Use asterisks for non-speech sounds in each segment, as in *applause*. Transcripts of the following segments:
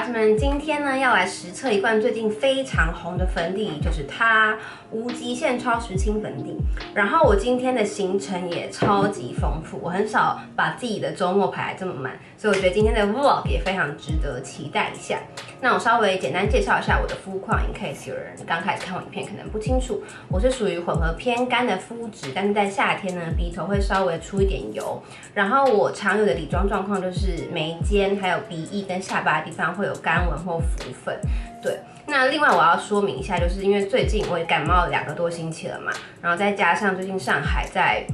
家们今天呢要来实测一罐最近非常红的粉底，就是它无极限超时清粉底。然后我今天的行程也超级丰富，我很少把自己的周末排这么满，所以我觉得今天的 vlog 也非常值得期待一下。那我稍微简单介绍一下我的肤况，in case 有人刚开始看我影片可能不清楚，我是属于混合偏干的肤质，但是在夏天呢，鼻头会稍微出一点油。然后我常有的底妆状况就是眉间、还有鼻翼跟下巴的地方会有干纹或浮粉。对，那另外我要说明一下，就是因为最近我也感冒两个多星期了嘛，然后再加上最近上海在。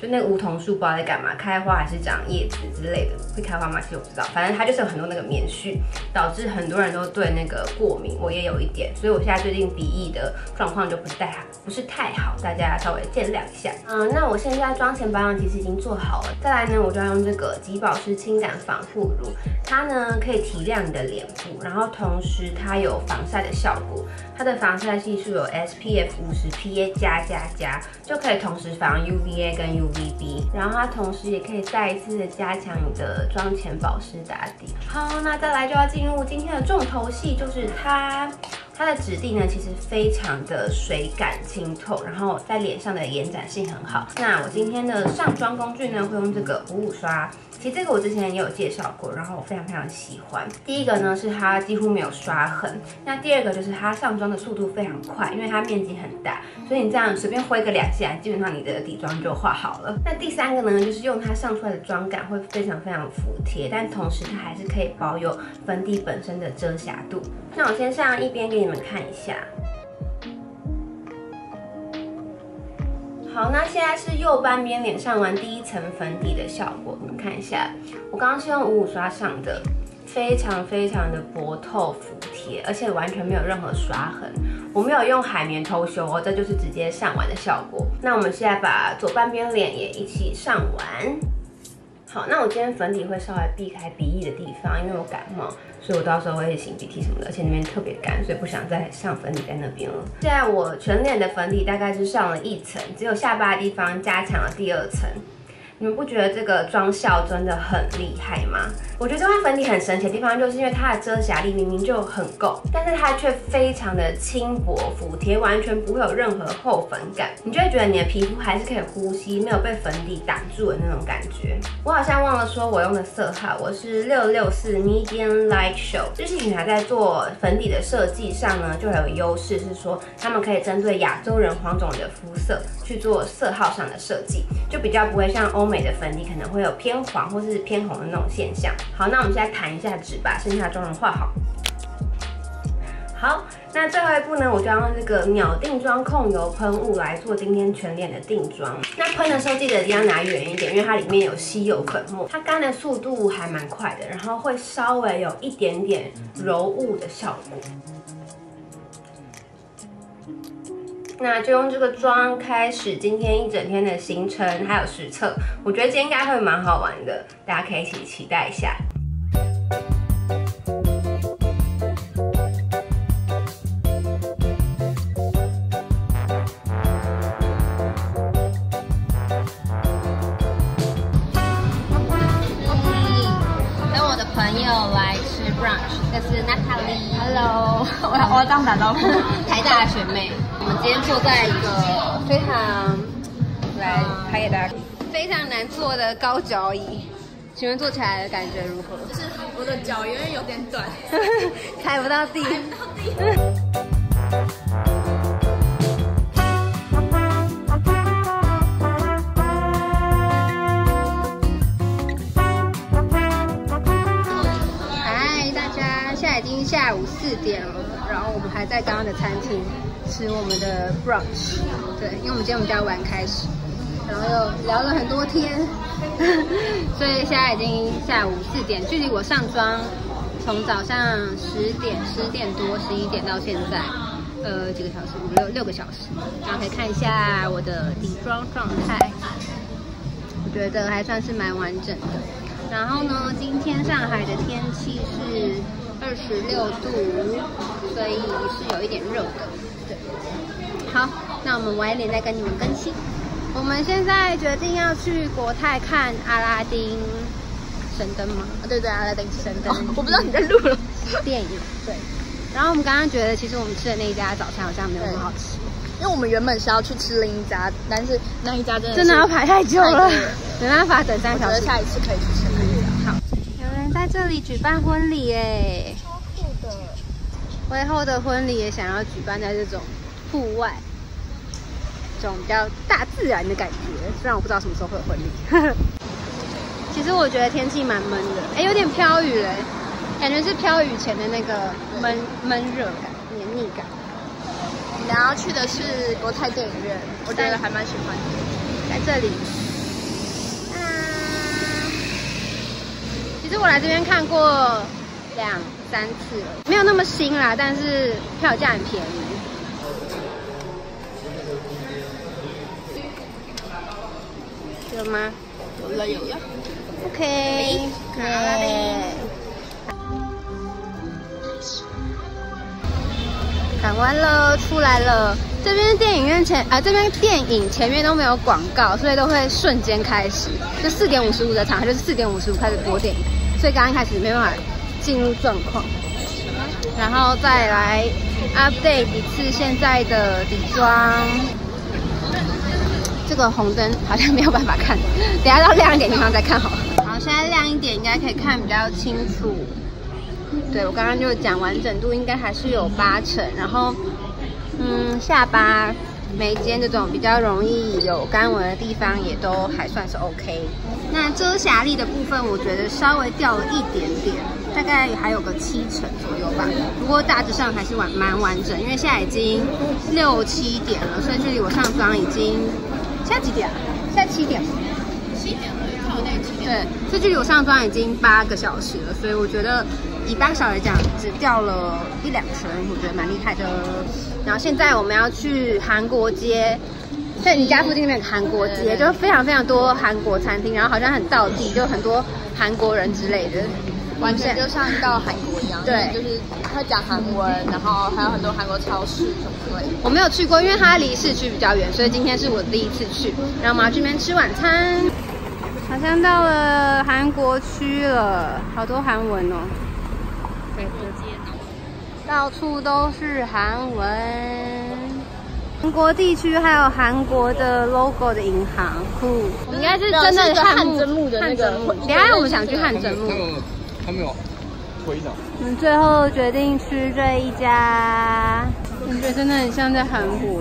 就那个梧桐树不知道在干嘛，开花还是长叶子之类的，会开花吗？其实我不知道，反正它就是有很多那个棉絮，导致很多人都对那个过敏，我也有一点，所以我现在最近鼻翼的状况就不太，不是太好，大家稍微见谅一下。嗯，那我现在妆前保养其实已经做好了，再来呢，我就要用这个极保湿轻感防护乳，它呢可以提亮你的脸部，然后同时它有防晒的效果，它的防晒系数有 SPF 五十 PA 加加加，就可以同时防 UVA 跟 U。UVB，然后它同时也可以再一次的加强你的妆前保湿打底。好，那再来就要进入今天的重头戏，就是它，它的质地呢其实非常的水感清透，然后在脸上的延展性很好。那我今天的上妆工具呢会用这个五五刷。其实这个我之前也有介绍过，然后我非常非常喜欢。第一个呢是它几乎没有刷痕，那第二个就是它上妆的速度非常快，因为它面积很大，所以你这样随便挥个两下，基本上你的底妆就画好了。那第三个呢，就是用它上出来的妆感会非常非常服帖，但同时它还是可以保有粉底本身的遮瑕度。那我先上一边给你你们看一下。好，那现在是右半边脸上完第一层粉底的效果，你们看一下。我刚刚是用五五刷上的，非常非常的薄透服帖，而且完全没有任何刷痕。我没有用海绵抽修哦，这就是直接上完的效果。那我们现在把左半边脸也一起上完。好，那我今天粉底会稍微避开鼻翼的地方，因为我感冒，所以我到时候会擤鼻涕什么的，而且那边特别干，所以不想再上粉底在那边了。现在我全脸的粉底大概是上了一层，只有下巴的地方加强了第二层。你们不觉得这个妆效真的很厉害吗？我觉得这款粉底很神奇的地方，就是因为它的遮瑕力明明就很够，但是它却非常的轻薄服帖，完全不会有任何厚粉感，你就会觉得你的皮肤还是可以呼吸，没有被粉底挡住的那种感觉。我好像忘了说我用的色号，我是六六四 Medium Light Show。日系品牌在做粉底的设计上呢，就很有优势，是说他们可以针对亚洲人黄种人的肤色去做色号上的设计，就比较不会像欧。美的粉底可能会有偏黄或是偏红的那种现象。好，那我们现在弹一下纸，把剩下妆容画好。好，那最后一步呢，我就要用这个秒定妆控油喷雾来做今天全脸的定妆。那喷的时候记得一定要拿远一点，因为它里面有吸油粉末，它干的速度还蛮快的，然后会稍微有一点点柔雾的效果。那就用这个妆开始今天一整天的行程，还有实测。我觉得今天应该会蛮好玩的，大家可以一起期待一下。跟我的朋友来吃 brunch，这是 Natalie，Hello，我要我要这样打招呼，*laughs* 台大学妹。我们今天坐在一个非常来拍给大家，非常难坐的高脚椅，请问坐起来的感觉如何？就是我的脚因为有点短，*laughs* 踩不到地。嗨，大家，现在已经下午四点了，然后还在刚刚的餐厅。吃我们的 brunch，对，因为我们今天我们家玩开始，然后又聊了很多天，*laughs* 所以现在已经下午四点，距离我上妆从早上十点、十点多、十一点到现在，呃，几个小时，五六六个小时，然后可以看一下我的底妆状态，我觉得还算是蛮完整的。然后呢，今天上海的天气是二十六度，所以是有一点热的。对好，那我们晚一点再跟你们更新。我们现在决定要去国泰看阿拉丁神灯吗？啊对对，阿拉丁神灯。*laughs* 我不知道你在录了电影。对，然后我们刚刚觉得，其实我们吃的那一家早餐好像没有那么好吃，因为我们原本是要去吃另一家，但是那一家真的真的要排太久了没办法等三我觉得小时。下一次可以去吃在这里举办婚礼耶！我以后的婚礼也想要举办在这种户外，这种比较大自然的感觉。虽然我不知道什么时候会有婚礼。*laughs* 其实我觉得天气蛮闷的，哎，有点飘雨嘞，感觉是飘雨前的那个闷闷热感、黏腻感。我们等下要去的是国泰电影院，我觉得还蛮喜欢的。在这里。啊，其实我来这边看过两三次了，没有那么新啦，但是票价很便宜。有吗有了有了，？OK，好啦耶看完了，出来了。这边电影院前啊，这边电影前面都没有广告，所以都会瞬间开始。就四点五十五的场，它就是四点五十五开始播电影，所以刚刚开始没办法进入状况。然后再来 update 一次现在的底妆。这个红灯好像没有办法看，等下到亮一点地方再看好了。好，现在亮一点，应该可以看比较清楚。对我刚刚就讲完整度应该还是有八成，然后嗯下巴、眉间这种比较容易有干纹的地方也都还算是 OK。那遮瑕力的部分，我觉得稍微掉了一点点，大概还有个七成左右吧。不过大致上还是完蛮完整，因为现在已经六七点了，所以距离我上妆已经现在几点啊？现在七点吗？七点了，看我那个七点。对，这距离我上妆已经八个小时了，所以我觉得以八个小时来讲，只掉了一两成，我觉得蛮厉害的。然后现在我们要去韩国街，在你家附近那边有韩国街，就非常非常多韩国餐厅，然后好像很道地，就很多韩国人之类的，完全就像到韩国一样，对就是会讲韩文，然后还有很多韩国超市什么之类的。我没有去过，因为它离市区比较远，所以今天是我第一次去。然后我们要去那边吃晚餐，好像到了韩国区了，好多韩文哦。对，到处都是韩文。韩国地区还有韩国的 logo 的银行，酷。应该是真的汉汗蒸木的那个等下我们想去汉蒸木他。没有推的，我们最后决定吃这一家，感觉真的很像在韩国。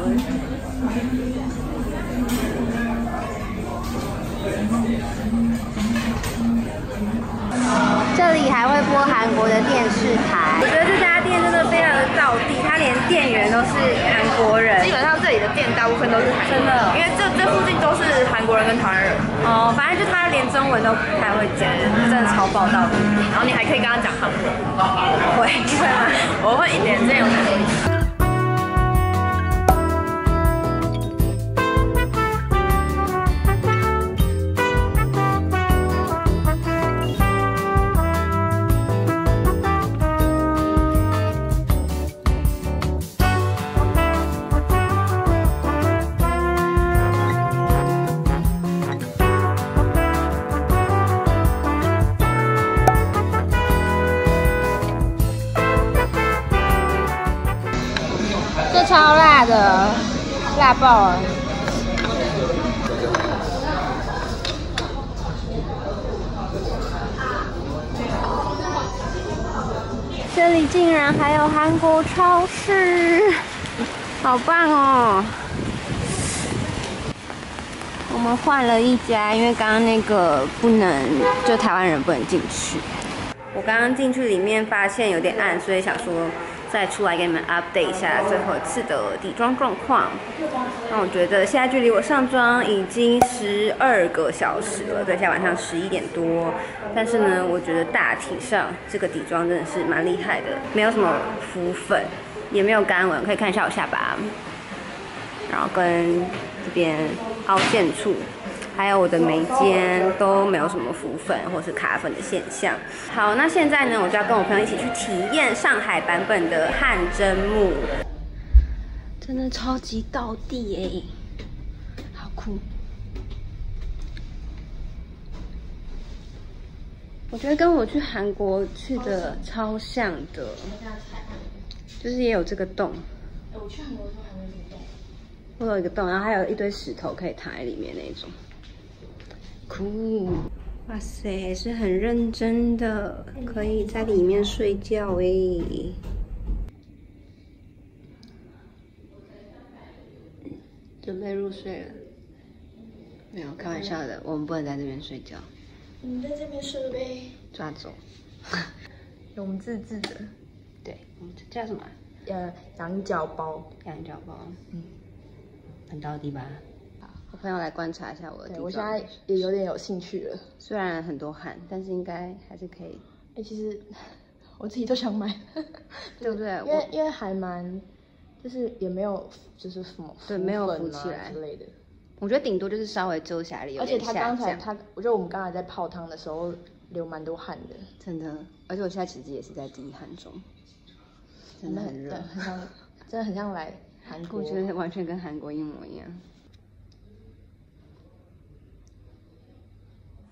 这里还会播韩国的电视台。我觉得这家店真的非常的道地，它连店员都是韩国人。基本上这里的店大部分都是真的因为这这附近都是韩国人跟台湾人，哦，反正就他连中文都不太会讲，真的超暴道的。然后你还可以跟他讲韩文。*laughs* 会会吗？我会一点，这样辣爆了。这里竟然还有韩国超市，*laughs* 好棒哦！我们换了一家，因为刚刚那个不能，就台湾人不能进去。我刚刚进去里面发现有点暗，所以想说再出来给你们 update 一下最后一次的底妆状况。那我觉得现在距离我上妆已经十二个小时了，对，现在晚上十一点多。但是呢，我觉得大体上这个底妆真的是蛮厉害的，没有什么浮粉，也没有干纹，可以看一下我下巴，然后跟这边凹陷处。还有我的眉间都没有什么浮粉或是卡粉的现象。好，那现在呢，我就要跟我朋友一起去体验上海版本的汗蒸木，真的超级到地哎，好酷！我觉得跟我去韩国去的超像的，就是也有这个洞，我去韩国的时候还没有动。会有一个洞，然后还有一堆石头可以躺在里面那种。酷，哇塞，是很认真的，可以在里面睡觉诶。准备入睡了？没有，开玩笑的，我们不能在这边睡觉，你在这边睡呗。抓走。永自制的，对，我们这叫什么？呃，羊角包。羊角包，嗯，很到底吧？朋友来观察一下我的地对，我现在也有点有兴趣了。虽然很多汗，但是应该还是可以，哎、其实 *laughs* 我自己都想买，*laughs* 对不对？*laughs* 因为我因为还蛮，就是也没有就是什么对没有浮起来之类的。我觉得顶多就是稍微遮瑕力有而且他刚才他，我觉得我们刚才在泡汤的时候流蛮多汗的，真的，而且我现在其实也是在滴汗中，真的很热，很像，真的很像来韩国。我觉得完全跟韩国一模一样。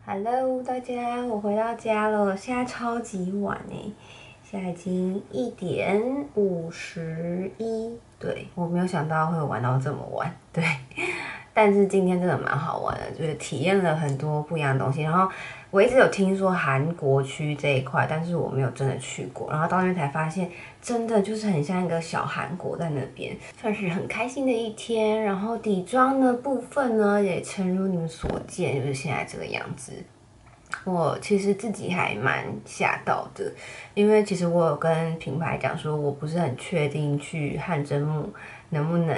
Hello，大家，我回到家了，现在超级晚呢，现在已经一点五十一，对我没有想到会玩到这么晚，对，但是今天真的蛮好玩的，就是体验了很多不一样的东西，然后我一直有听说韩国区这一块，但是我没有真的去过，然后到那边才发现，真的就是很像一个小韩国在那边，算是很开心的一天。然后底妆的部分呢，也诚如你们所见，就是现在这个样子。我其实自己还蛮吓到的，因为其实我有跟品牌讲说，我不是很确定去汗蒸木能不能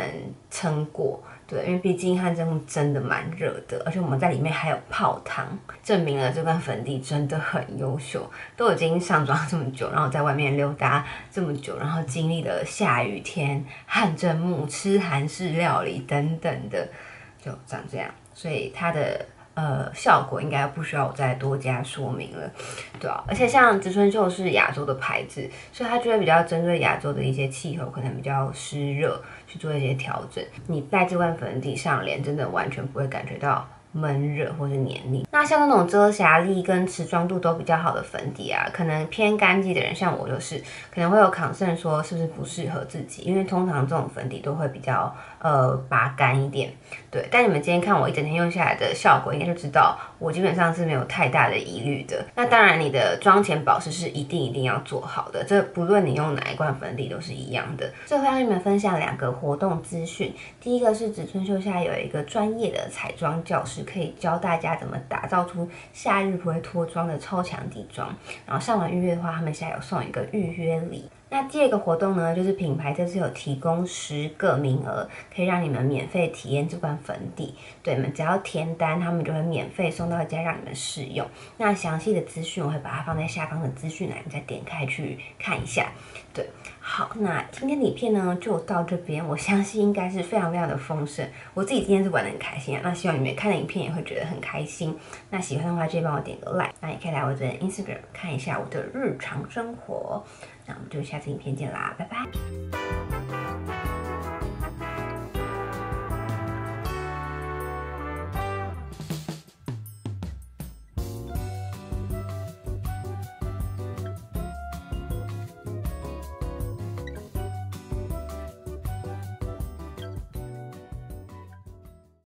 撑过。对，因为毕竟汗蒸真的蛮热的，而且我们在里面还有泡汤，证明了这罐粉底真的很优秀。都已经上妆这么久，然后在外面溜达这么久，然后经历了下雨天、汗蒸木、吃韩式料理等等的，就长这样。所以它的呃效果应该不需要我再多加说明了，对啊。而且像植村秀是亚洲的牌子，所以它就会比较针对亚洲的一些气候，可能比较湿热去做一些调整。你带这罐粉底上脸，真的完全不会感觉到。闷热或是黏腻，那像那种遮瑕力跟持妆度都比较好的粉底啊，可能偏干肌的人，像我就是可能会有考生说是不是不适合自己，因为通常这种粉底都会比较呃拔干一点，对。但你们今天看我一整天用下来的效果，应该就知道我基本上是没有太大的疑虑的。那当然，你的妆前保湿是一定一定要做好的，这不论你用哪一罐粉底都是一样的。最后要跟你们分享两个活动资讯，第一个是植村秀下有一个专业的彩妆教师。可以教大家怎么打造出夏日不会脱妆的超强底妆，然后上完预约的话，他们现在有送一个预约礼。那第二个活动呢，就是品牌这次有提供十个名额，可以让你们免费体验这罐粉底。对，你们只要填单，他们就会免费送到家让你们试用。那详细的资讯我会把它放在下方的资讯栏，你再点开去看一下。对，好，那今天的影片呢就到这边，我相信应该是非常非常的丰盛。我自己今天是玩的很开心啊，那希望你们看的影片也会觉得很开心。那喜欢的话，记得帮我点个 like，那也可以来我的 Instagram 看一下我的日常生活。那我们就下次影片见啦，拜拜。